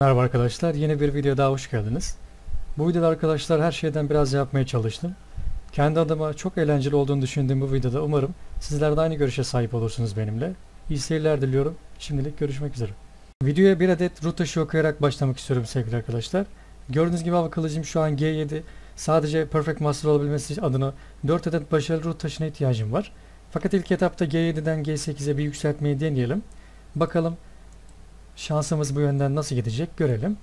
Merhaba arkadaşlar, yeni bir video daha hoş geldiniz. Bu videoda arkadaşlar her şeyden biraz yapmaya çalıştım. Kendi adıma çok eğlenceli olduğunu düşündüğüm bu videoda umarım sizler de aynı görüşe sahip olursunuz benimle. İyi seyirler diliyorum. Şimdilik görüşmek üzere. Videoya bir adet root taşı okuyarak başlamak istiyorum sevgili arkadaşlar. Gördüğünüz gibi hava kılıcım şu an G7. Sadece Perfect Master olabilmesi adına 4 adet başarılı root taşına ihtiyacım var. Fakat ilk etapta G7'den G8'e bir yükseltmeyi deneyelim. Bakalım Şansımız bu yönden nasıl gidecek görelim.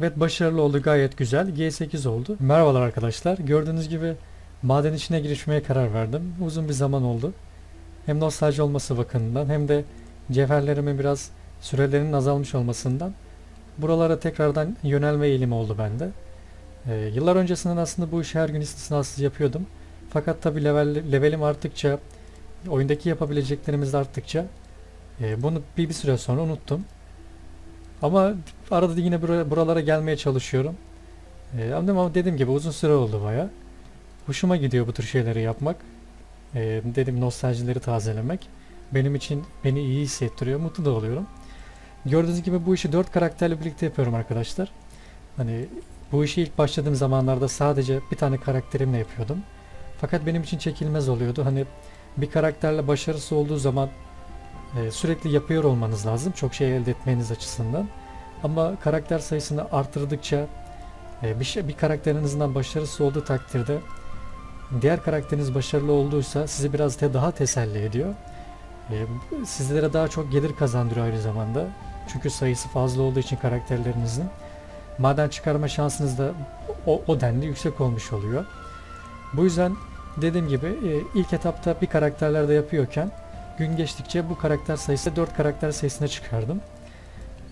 Evet başarılı oldu gayet güzel. G8 oldu. Merhabalar arkadaşlar. Gördüğünüz gibi maden içine girişmeye karar verdim. Uzun bir zaman oldu. Hem nostalji olması bakımından hem de cevherlerimin biraz sürelerinin azalmış olmasından buralara tekrardan yönelme eğilimi oldu bende. Ee, yıllar öncesinden aslında bu işi her gün istisnasız yapıyordum. Fakat tabi level, levelim arttıkça oyundaki yapabileceklerimiz arttıkça e, bunu bir, bir süre sonra unuttum. Ama arada yine bura, buralara gelmeye çalışıyorum. E, ama dediğim gibi uzun süre oldu baya. Hoşuma gidiyor bu tür şeyleri yapmak. E, dedim nostaljileri tazelemek. Benim için beni iyi hissettiriyor. Mutlu da oluyorum. Gördüğünüz gibi bu işi dört karakterle birlikte yapıyorum arkadaşlar. Hani bu işi ilk başladığım zamanlarda sadece bir tane karakterimle yapıyordum. Fakat benim için çekilmez oluyordu. Hani bir karakterle başarısı olduğu zaman e, sürekli yapıyor olmanız lazım çok şey elde etmeniz açısından. Ama karakter sayısını artırdıkça e, bir, şey, bir karakterinizden başarısı olduğu takdirde diğer karakteriniz başarılı olduysa sizi biraz te daha teselli ediyor. E, sizlere daha çok gelir kazandırıyor aynı zamanda. Çünkü sayısı fazla olduğu için karakterlerinizin maden çıkarma şansınız da o, o denli yüksek olmuş oluyor. Bu yüzden dediğim gibi e, ilk etapta bir karakterlerde yapıyorken gün geçtikçe bu karakter sayısı 4 karakter sayısına çıkardım.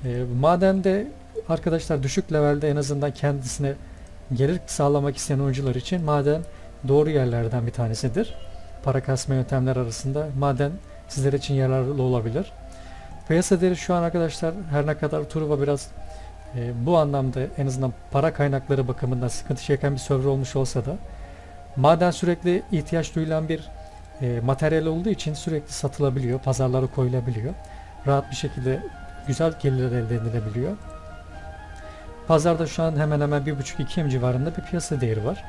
E, madende arkadaşlar düşük levelde en azından kendisine gelir sağlamak isteyen oyuncular için maden doğru yerlerden bir tanesidir. Para kasma yöntemler arasında maden sizler için yararlı olabilir. Piyasa değeri şu an arkadaşlar her ne kadar Truva biraz e, bu anlamda en azından para kaynakları bakımından sıkıntı çeken bir server olmuş olsa da maden sürekli ihtiyaç duyulan bir e, materyal olduğu için sürekli satılabiliyor, pazarlara koyulabiliyor. Rahat bir şekilde güzel gelirler elde edilebiliyor. Pazarda şu an hemen hemen 1.5-2 M civarında bir piyasa değeri var.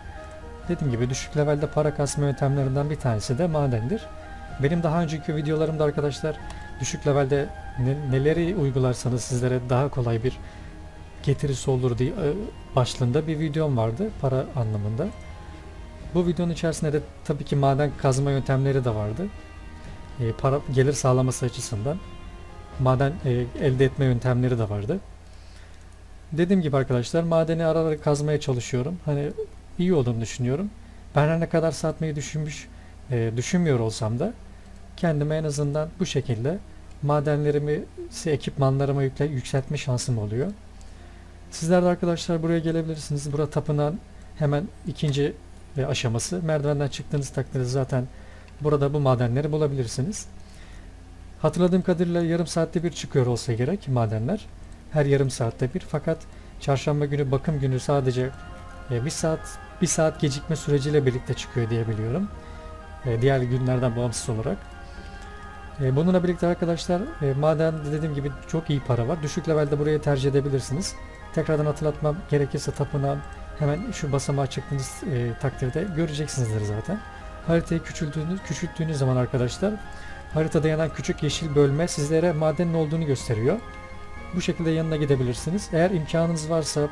Dediğim gibi düşük levelde para kasma yöntemlerinden bir tanesi de madendir. Benim daha önceki videolarımda arkadaşlar düşük levelde ne, neleri uygularsanız sizlere daha kolay bir getirisi olur diye e, başlığında bir videom vardı para anlamında. Bu videonun içerisinde de tabii ki maden kazma yöntemleri de vardı. E, para gelir sağlaması açısından maden e, elde etme yöntemleri de vardı. Dediğim gibi arkadaşlar madeni ara ara kazmaya çalışıyorum. Hani iyi olduğunu düşünüyorum. Ben her ne kadar satmayı düşünmüş e, düşünmüyor olsam da kendime en azından bu şekilde madenlerimi, ekipmanlarımı yükle, yükseltme şansım oluyor. Sizler de arkadaşlar buraya gelebilirsiniz. Burada tapınağın hemen ikinci aşaması. Merdivenden çıktığınız takdirde zaten burada bu madenleri bulabilirsiniz. Hatırladığım kadarıyla yarım saatte bir çıkıyor olsa gerek madenler. Her yarım saatte bir. Fakat çarşamba günü bakım günü sadece e, bir saat bir saat gecikme süreciyle birlikte çıkıyor diye biliyorum. E, diğer günlerden bağımsız olarak. E, bununla birlikte arkadaşlar maden dediğim gibi çok iyi para var. Düşük levelde burayı tercih edebilirsiniz. Tekrardan hatırlatmam gerekirse tapınağın Hemen şu basamağa çıktığınız e, takdirde göreceksinizdir zaten. Haritayı küçülttüğünüz, küçülttüğünüz zaman arkadaşlar haritada yanan küçük yeşil bölme sizlere madenin olduğunu gösteriyor. Bu şekilde yanına gidebilirsiniz. Eğer imkanınız varsa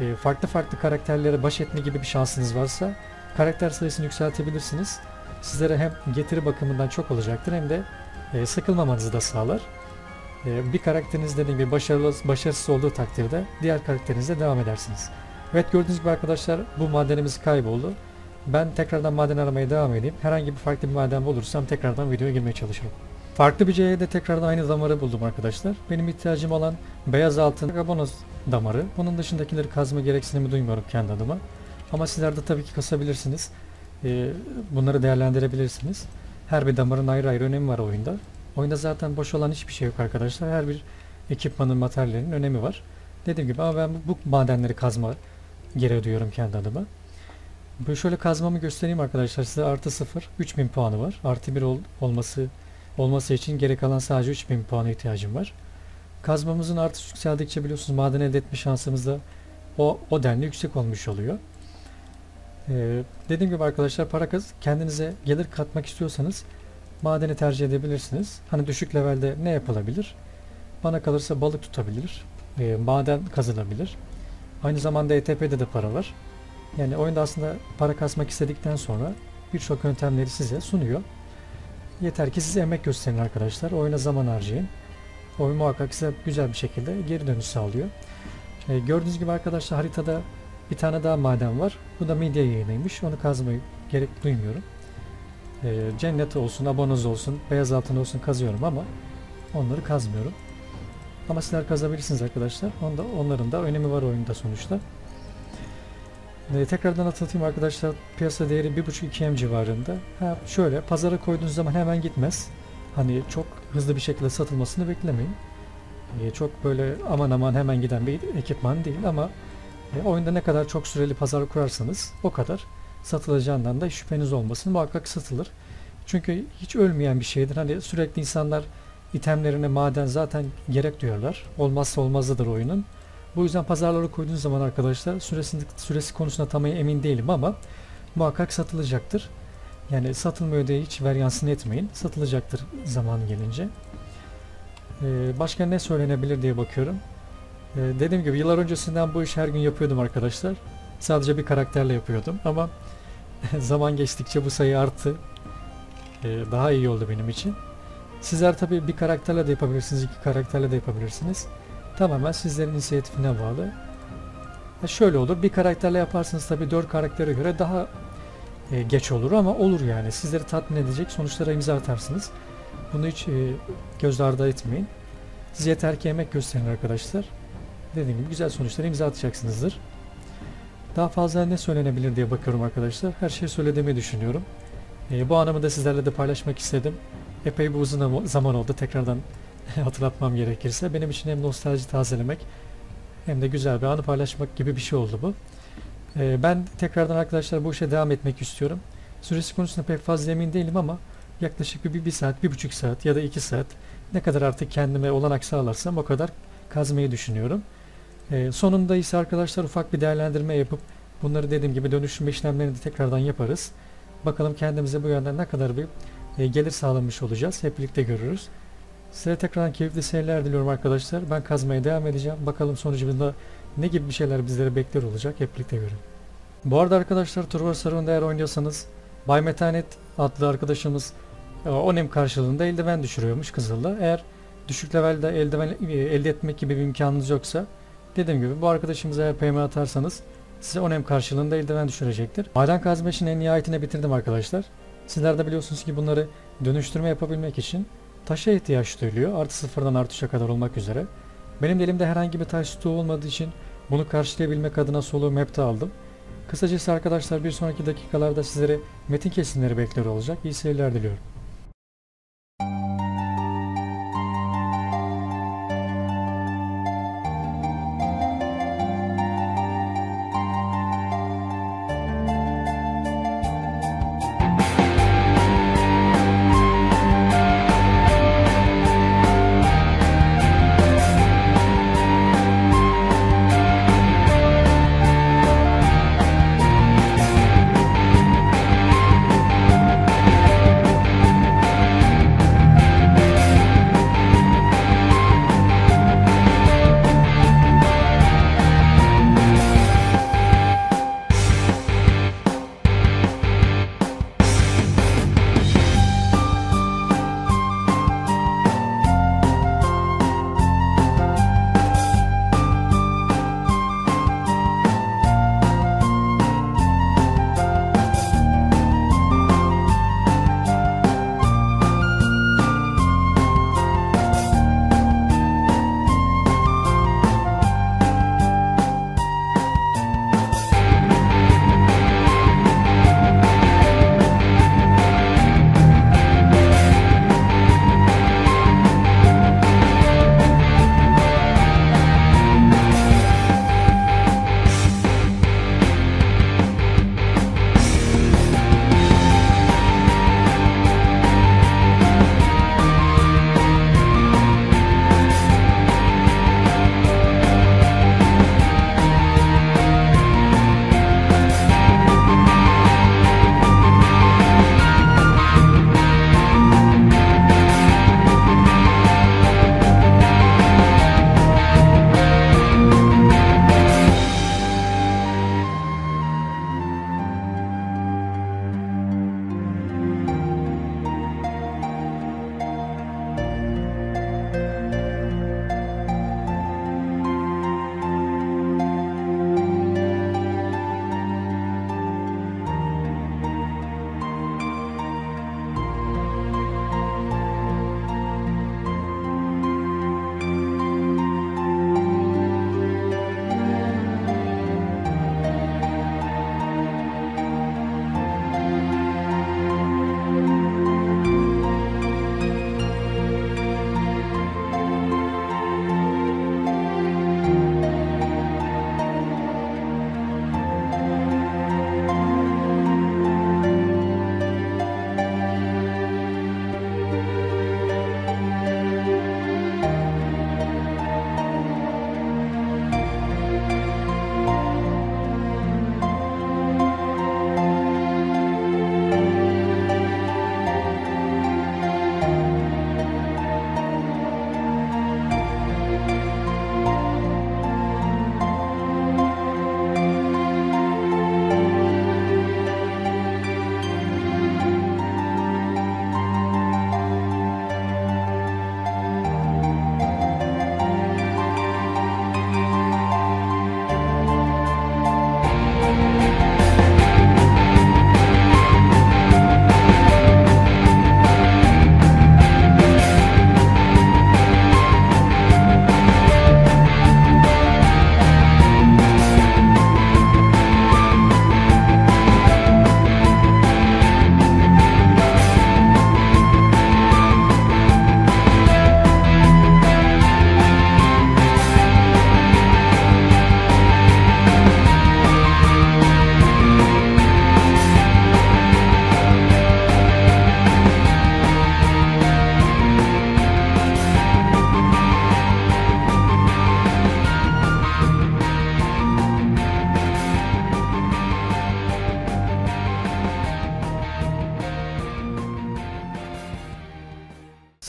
e, farklı farklı karakterlere baş etme gibi bir şansınız varsa karakter sayısını yükseltebilirsiniz. Sizlere hem getiri bakımından çok olacaktır hem de e, sıkılmamanızı da sağlar. E, bir karakteriniz dediğim gibi başarılı, başarısız olduğu takdirde diğer karakterinizle devam edersiniz. Evet gördüğünüz gibi arkadaşlar bu madenimiz kayboldu. Ben tekrardan maden aramaya devam edeyim. Herhangi bir farklı bir maden bulursam tekrardan videoya girmeye çalışırım. Farklı bir C'de tekrardan aynı damarı buldum arkadaşlar. Benim ihtiyacım olan beyaz altın kabonoz damarı. Bunun dışındakileri kazma gereksinimi duymuyorum kendi adıma. Ama sizler de tabii ki kasabilirsiniz. Ee, bunları değerlendirebilirsiniz. Her bir damarın ayrı ayrı önemi var oyunda. Oyunda zaten boş olan hiçbir şey yok arkadaşlar. Her bir ekipmanın, materyalinin önemi var. Dediğim gibi ama ben bu madenleri kazma geri ödüyorum kendi adıma. Böyle şöyle kazmamı göstereyim arkadaşlar size artı 0 3000 puanı var. Artı 1 ol, olması olması için geri kalan sadece 3000 puana ihtiyacım var. Kazmamızın artış yükseldikçe biliyorsunuz maden elde etme şansımız da o, o denli yüksek olmuş oluyor. Ee, dediğim gibi arkadaşlar para kaz kendinize gelir katmak istiyorsanız madeni tercih edebilirsiniz. Hani düşük levelde ne yapılabilir? Bana kalırsa balık tutabilir. E, maden kazanabilir. Aynı zamanda ETP'de de para var. Yani oyunda aslında para kasmak istedikten sonra birçok yöntemleri size sunuyor. Yeter ki siz emek gösterin arkadaşlar. Oyuna zaman harcayın. Oyun muhakkak size güzel bir şekilde geri dönüş sağlıyor. E, gördüğünüz gibi arkadaşlar haritada bir tane daha maden var. Bu da medya yayınıymış. Onu kazmayı gerek duymuyorum. E, cennet olsun, abonoz olsun, beyaz altın olsun kazıyorum ama onları kazmıyorum. Ama sizler kazabilirsiniz arkadaşlar. Onda, onların da önemi var oyunda sonuçta. E, tekrardan hatırlatayım arkadaşlar. Piyasa değeri 1.5-2 M civarında. Ha, şöyle pazara koyduğunuz zaman hemen gitmez. Hani çok hızlı bir şekilde satılmasını beklemeyin. E, çok böyle aman aman hemen giden bir ekipman değil ama e, oyunda ne kadar çok süreli pazar kurarsanız o kadar satılacağından da şüpheniz olmasın. Muhakkak satılır. Çünkü hiç ölmeyen bir şeydir. Hani sürekli insanlar itemlerine maden zaten gerek duyarlar. Olmazsa olmazıdır oyunun. Bu yüzden pazarlara koyduğunuz zaman arkadaşlar süresini, süresi konusunda tam emin değilim ama muhakkak satılacaktır. Yani satılmıyor diye hiç veryansını etmeyin. Satılacaktır zaman gelince. Ee, başka ne söylenebilir diye bakıyorum. Ee, dediğim gibi yıllar öncesinden bu iş her gün yapıyordum arkadaşlar. Sadece bir karakterle yapıyordum ama zaman geçtikçe bu sayı arttı. Ee, daha iyi oldu benim için. Sizler tabi bir karakterle de yapabilirsiniz, iki karakterle de yapabilirsiniz. Tamamen sizlerin inisiyatifine bağlı. Ha şöyle olur, bir karakterle yaparsınız tabi dört karaktere göre daha e, geç olur ama olur yani. Sizleri tatmin edecek sonuçlara imza atarsınız. Bunu hiç e, göz ardı etmeyin. Siz yeter ki emek gösterin arkadaşlar. Dediğim gibi güzel sonuçlara imza atacaksınızdır. Daha fazla ne söylenebilir diye bakıyorum arkadaşlar. Her şeyi söylediğimi düşünüyorum. E, bu anımı da sizlerle de paylaşmak istedim. Epey bir uzun zaman oldu tekrardan hatırlatmam gerekirse. Benim için hem nostalji tazelemek hem de güzel bir anı paylaşmak gibi bir şey oldu bu. E, ben tekrardan arkadaşlar bu işe devam etmek istiyorum. Süresi konusunda pek fazla emin değilim ama yaklaşık bir, bir saat, bir buçuk saat ya da iki saat ne kadar artık kendime olanak sağlarsam o kadar kazmayı düşünüyorum. E, sonunda ise arkadaşlar ufak bir değerlendirme yapıp bunları dediğim gibi dönüşüm işlemlerini de tekrardan yaparız. Bakalım kendimize bu yönden ne kadar bir gelir sağlamış olacağız. Hep birlikte görürüz. Size tekrardan keyifli seyirler diliyorum arkadaşlar. Ben kazmaya devam edeceğim. Bakalım sonucunda ne gibi bir şeyler bizlere bekler olacak. Hep birlikte görün. Bu arada arkadaşlar Turbo Sarı'nda eğer oynuyorsanız Bay Metanet adlı arkadaşımız e, Onem karşılığında eldiven düşürüyormuş Kızıl'da. Eğer düşük levelde eldiven e, elde etmek gibi bir imkanınız yoksa dediğim gibi bu arkadaşımıza eğer PM atarsanız size Onem karşılığında eldiven düşürecektir. Maden kazma işinin en nihayetine bitirdim arkadaşlar. Sizler de biliyorsunuz ki bunları dönüştürme yapabilmek için taşa ihtiyaç duyuluyor. Artı sıfırdan artı 3'e kadar olmak üzere. Benim de elimde herhangi bir taş stoğu olmadığı için bunu karşılayabilmek adına solo map'te aldım. Kısacası arkadaşlar bir sonraki dakikalarda sizlere metin kesimleri bekliyor olacak. İyi seyirler diliyorum.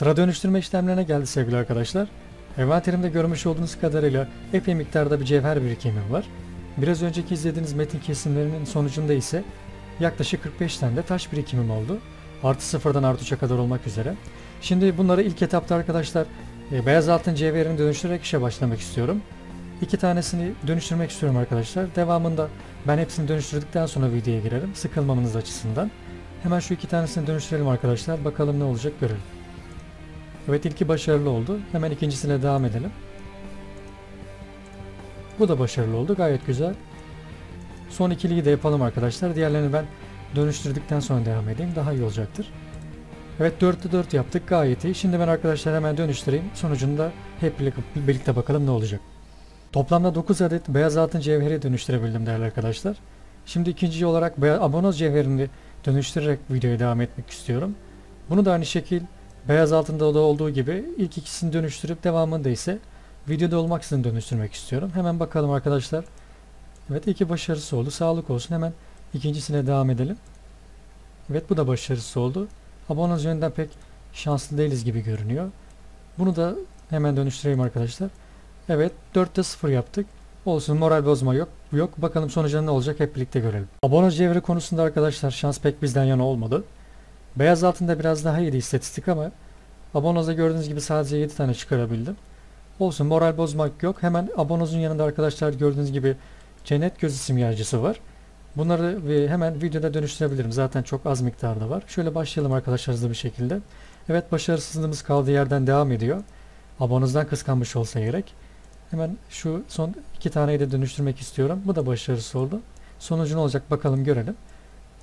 Sıra dönüştürme işlemlerine geldi sevgili arkadaşlar. Envanterimde görmüş olduğunuz kadarıyla epey miktarda bir cevher birikimim var. Biraz önceki izlediğiniz metin kesimlerinin sonucunda ise yaklaşık 45 tane de taş birikimim oldu. Artı sıfırdan artı 3'e kadar olmak üzere. Şimdi bunları ilk etapta arkadaşlar e, beyaz altın cevherini dönüştürerek işe başlamak istiyorum. İki tanesini dönüştürmek istiyorum arkadaşlar. Devamında ben hepsini dönüştürdükten sonra videoya girerim. Sıkılmamanız açısından. Hemen şu iki tanesini dönüştürelim arkadaşlar. Bakalım ne olacak görelim. Evet ilki başarılı oldu. Hemen ikincisine devam edelim. Bu da başarılı oldu. Gayet güzel. Son ikiliyi de yapalım arkadaşlar. Diğerlerini ben dönüştürdükten sonra devam edeyim. Daha iyi olacaktır. Evet 4'te 4 yaptık. Gayet iyi. Şimdi ben arkadaşlar hemen dönüştüreyim. Sonucunda hep birlikte bakalım ne olacak. Toplamda 9 adet beyaz altın cevheri dönüştürebildim değerli arkadaşlar. Şimdi ikinci olarak abonoz cevherini dönüştürerek videoya devam etmek istiyorum. Bunu da aynı şekil beyaz altında da olduğu gibi ilk ikisini dönüştürüp devamında ise videoda olmaksızın dönüştürmek istiyorum. Hemen bakalım arkadaşlar. Evet iki başarısı oldu. Sağlık olsun. Hemen ikincisine devam edelim. Evet bu da başarısı oldu. Abonoz yönünden pek şanslı değiliz gibi görünüyor. Bunu da hemen dönüştüreyim arkadaşlar. Evet 4'te 0 yaptık. Olsun moral bozma yok. Yok bakalım sonucunda ne olacak hep birlikte görelim. Abonoz cevheri konusunda arkadaşlar şans pek bizden yana olmadı. Beyaz altında biraz daha iyiydi istatistik ama abonozda gördüğünüz gibi sadece 7 tane çıkarabildim. Olsun moral bozmak yok. Hemen abonozun yanında arkadaşlar gördüğünüz gibi cennet göz simyacısı var. Bunları hemen videoda dönüştürebilirim. Zaten çok az miktarda var. Şöyle başlayalım arkadaşlar hızlı bir şekilde. Evet başarısızlığımız kaldığı yerden devam ediyor. Abonozdan kıskanmış olsa gerek. Hemen şu son iki taneyi de dönüştürmek istiyorum. Bu da başarısız oldu. Sonucu ne olacak bakalım görelim.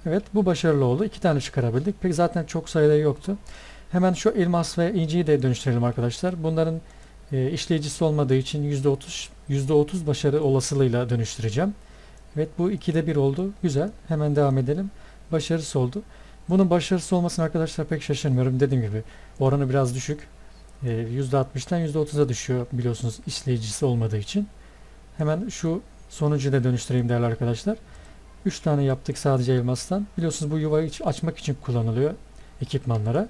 Evet bu başarılı oldu. İki tane çıkarabildik. Peki zaten çok sayıda yoktu. Hemen şu elmas ve inciyi de dönüştürelim arkadaşlar. Bunların e, işleyicisi olmadığı için %30 %30 başarı olasılığıyla dönüştüreceğim. Evet bu 2'de 1 oldu. Güzel. Hemen devam edelim. Başarısı oldu. Bunun başarısı olmasını arkadaşlar pek şaşırmıyorum. Dediğim gibi oranı biraz düşük. E, %60'dan %30'a düşüyor biliyorsunuz işleyicisi olmadığı için. Hemen şu sonucu da dönüştüreyim değerli arkadaşlar. 3 tane yaptık sadece elmastan. Biliyorsunuz bu yuvayı açmak için kullanılıyor ekipmanlara.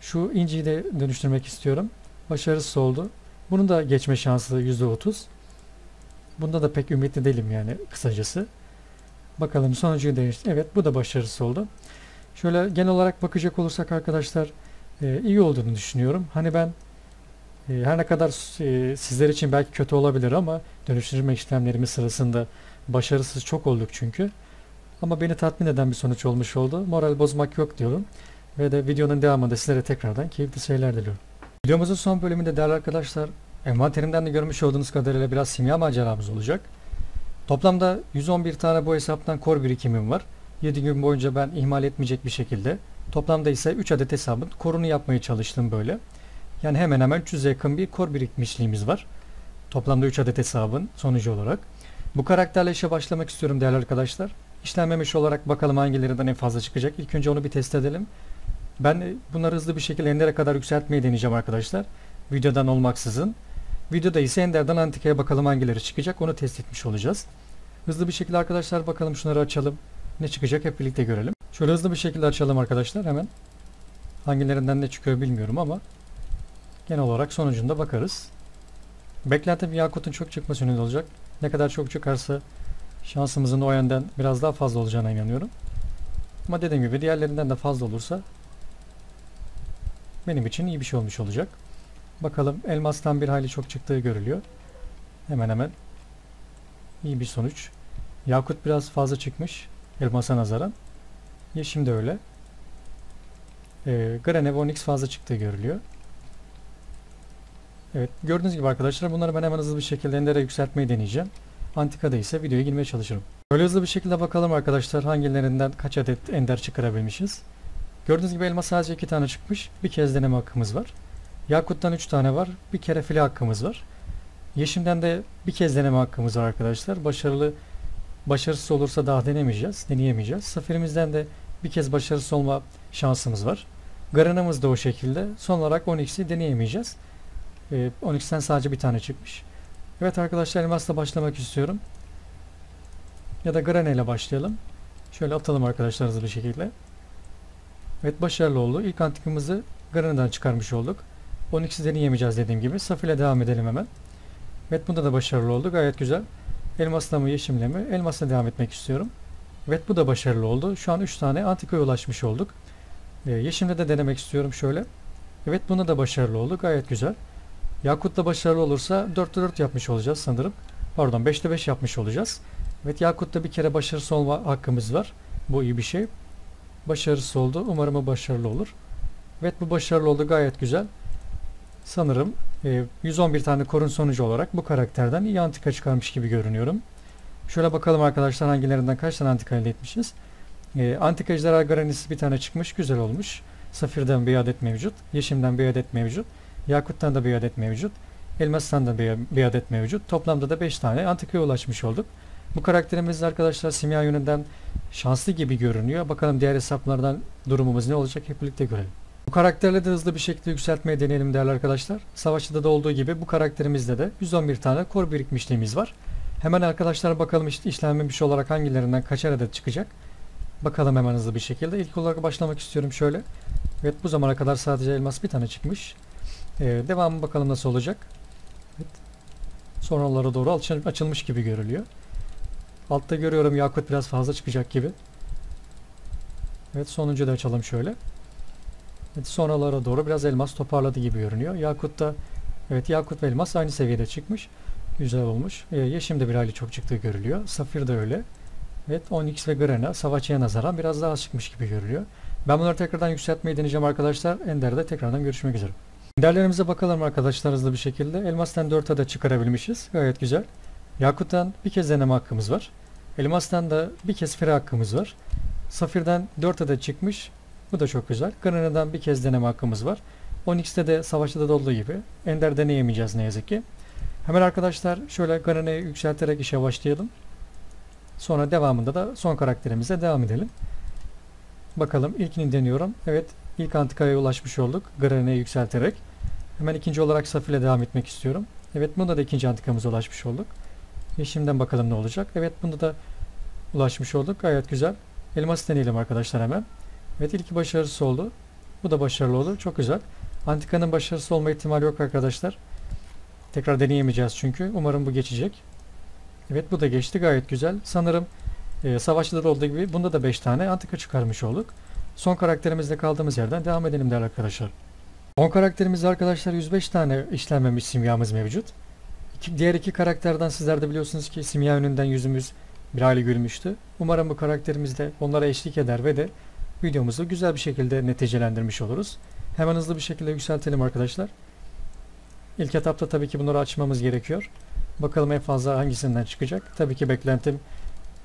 Şu inciyi de dönüştürmek istiyorum. Başarısız oldu. Bunun da geçme şansı %30. Bunda da pek ümitli değilim yani kısacası. Bakalım sonucu değişti. Evet bu da başarısız oldu. Şöyle genel olarak bakacak olursak arkadaşlar e, iyi olduğunu düşünüyorum. Hani ben e, her ne kadar e, sizler için belki kötü olabilir ama dönüştürme işlemlerimiz sırasında başarısız çok olduk çünkü. Ama beni tatmin eden bir sonuç olmuş oldu. Moral bozmak yok diyorum. Ve de videonun devamında sizlere tekrardan keyifli şeyler diliyorum. Videomuzun son bölümünde değerli arkadaşlar envanterimden de görmüş olduğunuz kadarıyla biraz simya maceramız olacak. Toplamda 111 tane bu hesaptan kor birikimim var. 7 gün boyunca ben ihmal etmeyecek bir şekilde. Toplamda ise 3 adet hesabın korunu yapmaya çalıştım böyle. Yani hemen hemen 300'e yakın bir kor birikmişliğimiz var. Toplamda 3 adet hesabın sonucu olarak. Bu karakterle işe başlamak istiyorum değerli arkadaşlar. İşlenmemiş olarak bakalım hangilerinden en fazla çıkacak. İlk önce onu bir test edelim. Ben bunları hızlı bir şekilde Ender'e kadar yükseltmeyi deneyeceğim arkadaşlar. Videodan olmaksızın. Videoda ise Ender'den Antika'ya bakalım hangileri çıkacak onu test etmiş olacağız. Hızlı bir şekilde arkadaşlar bakalım şunları açalım. Ne çıkacak hep birlikte görelim. Şöyle hızlı bir şekilde açalım arkadaşlar hemen. Hangilerinden ne çıkıyor bilmiyorum ama genel olarak sonucunda bakarız. Beklentim Yakut'un çok çıkması yönünde olacak. Ne kadar çok çıkarsa şansımızın o yönden biraz daha fazla olacağına inanıyorum. Ama dediğim gibi diğerlerinden de fazla olursa benim için iyi bir şey olmuş olacak. Bakalım elmastan bir hayli çok çıktığı görülüyor. Hemen hemen iyi bir sonuç. Yakut biraz fazla çıkmış elmasa nazaran. Ya şimdi öyle. Ee, Granev Onyx fazla çıktığı görülüyor. Evet gördüğünüz gibi arkadaşlar bunları ben hemen hızlı bir şekilde Ender'e yükseltmeyi deneyeceğim. Antika'da ise videoya girmeye çalışırım. Böyle hızlı bir şekilde bakalım arkadaşlar hangilerinden kaç adet Ender çıkarabilmişiz. Gördüğünüz gibi elma sadece 2 tane çıkmış. Bir kez deneme hakkımız var. Yakut'tan 3 tane var. Bir kere file hakkımız var. Yeşim'den de bir kez deneme hakkımız var arkadaşlar. Başarılı başarısız olursa daha denemeyeceğiz. Deneyemeyeceğiz. Safirimizden de bir kez başarısız olma şansımız var. Garanamız da o şekilde. Son olarak Onyx'i deneyemeyeceğiz. Ee, Onyx'ten sadece bir tane çıkmış. Evet arkadaşlar elmasla başlamak istiyorum. Ya da Grane ile başlayalım. Şöyle atalım arkadaşlar hızlı bir şekilde. Evet başarılı oldu. İlk antikimizi Grana'dan çıkarmış olduk. 12'si deneyemeyeceğiz dediğim gibi. Saf ile devam edelim hemen. Evet bunda da başarılı oldu. Gayet güzel. Elmasla mı yeşimle mi? Elmasla devam etmek istiyorum. Evet bu da başarılı oldu. Şu an 3 tane antikaya ulaşmış olduk. Ee, yeşimle de denemek istiyorum şöyle. Evet bunda da başarılı oldu. Gayet güzel. Yakut da başarılı olursa 4'te 4 yapmış olacağız sanırım. Pardon 5'te 5 yapmış olacağız. Evet Yakut'ta bir kere başarısız olma hakkımız var. Bu iyi bir şey. Başarısız oldu. Umarım o başarılı olur. Evet bu başarılı oldu. Gayet güzel. Sanırım e, 111 tane korun sonucu olarak bu karakterden iyi antika çıkarmış gibi görünüyorum. Şöyle bakalım arkadaşlar hangilerinden kaç tane antika elde etmişiz. E, antika ejderha granisi bir tane çıkmış. Güzel olmuş. Safir'den bir adet mevcut. Yeşim'den bir adet mevcut. Yakut'tan da bir adet mevcut. Elmas'tan da bir, bir adet mevcut. Toplamda da 5 tane antikaya ulaşmış olduk. Bu karakterimiz arkadaşlar simya yönünden şanslı gibi görünüyor. Bakalım diğer hesaplardan durumumuz ne olacak hep birlikte görelim. Bu karakterle de hızlı bir şekilde yükseltmeye deneyelim değerli arkadaşlar. Savaşçıda da olduğu gibi bu karakterimizde de 111 tane kor birikmişliğimiz var. Hemen arkadaşlar bakalım işte işlenmemiş olarak hangilerinden kaçar adet çıkacak. Bakalım hemen hızlı bir şekilde. İlk olarak başlamak istiyorum şöyle. Evet bu zamana kadar sadece elmas bir tane çıkmış. Ee, devamı bakalım nasıl olacak. Evet. Sonralara doğru açıl açılmış gibi görülüyor. Altta görüyorum yakut biraz fazla çıkacak gibi. Evet sonuncu da açalım şöyle. Evet, sonralara doğru biraz elmas toparladı gibi görünüyor. Yakut da evet Yakut ve elmas aynı seviyede çıkmış. Güzel olmuş. Ee, yeşim de bir hayli çok çıktığı görülüyor. Safir de öyle. Evet Onyx ve Grena savaşçıya nazaran biraz daha çıkmış gibi görülüyor. Ben bunları tekrardan yükseltmeyi deneyeceğim arkadaşlar. Ender'de tekrardan görüşmek üzere. Enderlerimize bakalım arkadaşlar hızlı bir şekilde. Elmas'tan 4 adet çıkarabilmişiz. Gayet güzel. Yakut'tan bir kez deneme hakkımız var. Elmas'tan da bir kez fire hakkımız var. Safir'den 4 adet çıkmış. Bu da çok güzel. Grana'dan bir kez deneme hakkımız var. Onyx'te de savaşta da olduğu gibi. Ender deneyemeyeceğiz ne yazık ki. Hemen arkadaşlar şöyle Grana'yı yükselterek işe başlayalım. Sonra devamında da son karakterimize devam edelim. Bakalım ilkini deniyorum. Evet ilk antikaya ulaşmış olduk. Grana'yı yükselterek. Hemen ikinci olarak Safir ile devam etmek istiyorum. Evet bunda da ikinci antikamıza ulaşmış olduk. Yeşimden bakalım ne olacak. Evet bunda da ulaşmış olduk. Gayet güzel. Elmas deneyelim arkadaşlar hemen. Evet ilki başarısı oldu. Bu da başarılı oldu. Çok güzel. Antikanın başarısı olma ihtimali yok arkadaşlar. Tekrar deneyemeyeceğiz çünkü. Umarım bu geçecek. Evet bu da geçti. Gayet güzel. Sanırım e, savaşçıda olduğu gibi bunda da 5 tane antika çıkarmış olduk. Son karakterimizde kaldığımız yerden devam edelim değerli arkadaşlar. Son karakterimizde arkadaşlar 105 tane işlenmemiş simyamız mevcut. İki, diğer iki karakterden sizler de biliyorsunuz ki simya önünden yüzümüz bir hali gülmüştü. Umarım bu karakterimiz de onlara eşlik eder ve de videomuzu güzel bir şekilde neticelendirmiş oluruz. Hemen hızlı bir şekilde yükseltelim arkadaşlar. İlk etapta tabii ki bunları açmamız gerekiyor. Bakalım en fazla hangisinden çıkacak. Tabii ki beklentim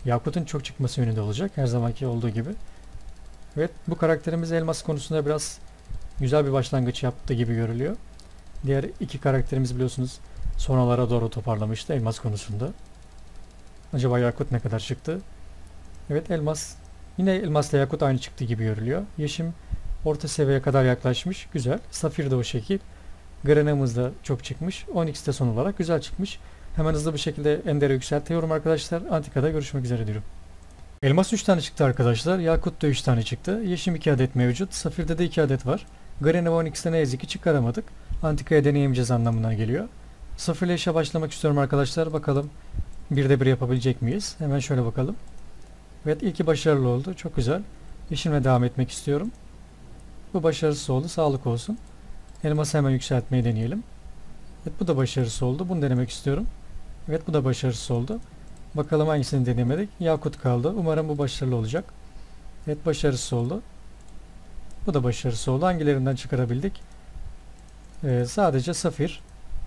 Yakut'un çok çıkması yönünde olacak. Her zamanki olduğu gibi. Evet bu karakterimiz elmas konusunda biraz güzel bir başlangıç yaptı gibi görülüyor. Diğer iki karakterimiz biliyorsunuz sonralara doğru toparlamıştı elmas konusunda. Acaba Yakut ne kadar çıktı? Evet elmas yine elmasla Yakut aynı çıktı gibi görülüyor. Yeşim orta seviyeye kadar yaklaşmış. Güzel. Safir de o şekil. Grena'mız da çok çıkmış. Onyx de son olarak güzel çıkmış. Hemen hızlı bir şekilde Ender'e yükseltiyorum arkadaşlar. Antika'da görüşmek üzere diyorum. Elmas 3 tane çıktı arkadaşlar. Yakut da 3 tane çıktı. Yeşim 2 adet mevcut. Safir'de de 2 adet var. Grena ve Onyx'te ne yazık ki çıkaramadık. Antika'ya deneyemeyeceğiz anlamına geliyor. Safir ile işe başlamak istiyorum arkadaşlar. Bakalım bir de bir yapabilecek miyiz? Hemen şöyle bakalım. Evet ilki başarılı oldu. Çok güzel. Yeşimle devam etmek istiyorum. Bu başarısız oldu. Sağlık olsun. Elması hemen yükseltmeyi deneyelim. Evet bu da başarısız oldu. Bunu denemek istiyorum. Evet bu da başarısız oldu. Bakalım hangisini denemedik. Yakut kaldı. Umarım bu başarılı olacak. Evet başarısız oldu. Bu da başarısız oldu. Hangilerinden çıkarabildik? Ee, sadece Safir.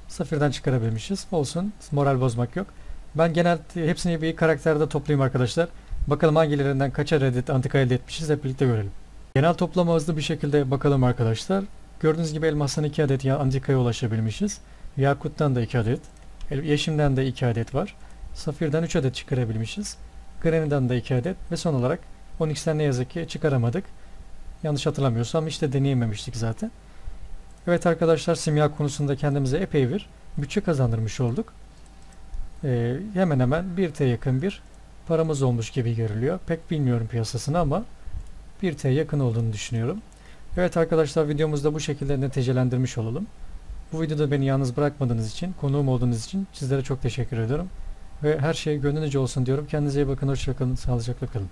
Safir'den çıkarabilmişiz. Olsun. Moral bozmak yok. Ben genel hepsini bir karakterde toplayayım arkadaşlar. Bakalım hangilerinden kaçar adet antika elde etmişiz hep birlikte görelim. Genel toplama hızlı bir şekilde bakalım arkadaşlar. Gördüğünüz gibi elmastan 2 adet antikaya ulaşabilmişiz. Yakut'tan da 2 adet. Yeşim'den de 2 adet var. Safir'den 3 adet çıkarabilmişiz. Granny'den de 2 adet ve son olarak Onyx'ten ne yazık ki çıkaramadık. Yanlış hatırlamıyorsam işte deneyememiştik zaten. Evet arkadaşlar simya konusunda kendimize epey bir bütçe kazandırmış olduk. Ee, hemen hemen 1T yakın bir paramız olmuş gibi görülüyor. Pek bilmiyorum piyasasını ama 1T yakın olduğunu düşünüyorum. Evet arkadaşlar videomuzda bu şekilde neticelendirmiş olalım. Bu videoda beni yalnız bırakmadığınız için, konuğum olduğunuz için sizlere çok teşekkür ediyorum. Ve her şey gönlünüzce olsun diyorum. Kendinize iyi bakın, hoşçakalın, sağlıcakla kalın.